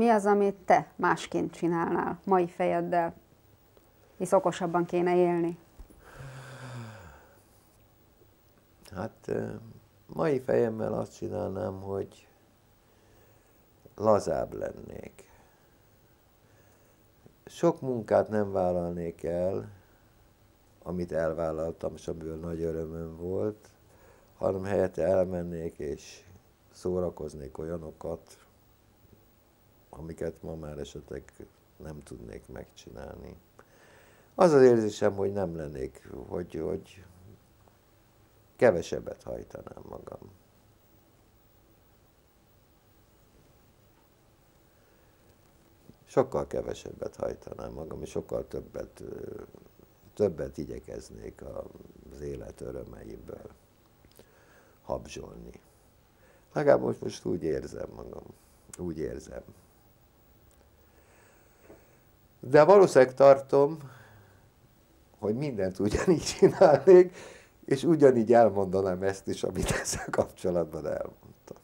Mi az, amit te másként csinálnál mai fejeddel, hisz okosabban kéne élni? Hát mai fejemmel azt csinálnám, hogy lazább lennék. Sok munkát nem vállalnék el, amit elvállaltam, és amiből nagy örömöm volt, hanem helyette elmennék és szórakoznék olyanokat, amiket ma már esetleg nem tudnék megcsinálni. Az az érzésem, hogy nem lennék, hogy, hogy kevesebbet hajtanám magam. Sokkal kevesebbet hajtanám magam, és sokkal többet, többet igyekeznék az élet örömeiből habzsolni. Legalább most, most úgy érzem magam. Úgy érzem. De valószínűleg tartom, hogy mindent ugyanígy csinálnék, és ugyanígy elmondanám ezt is, amit ezzel kapcsolatban elmondtam.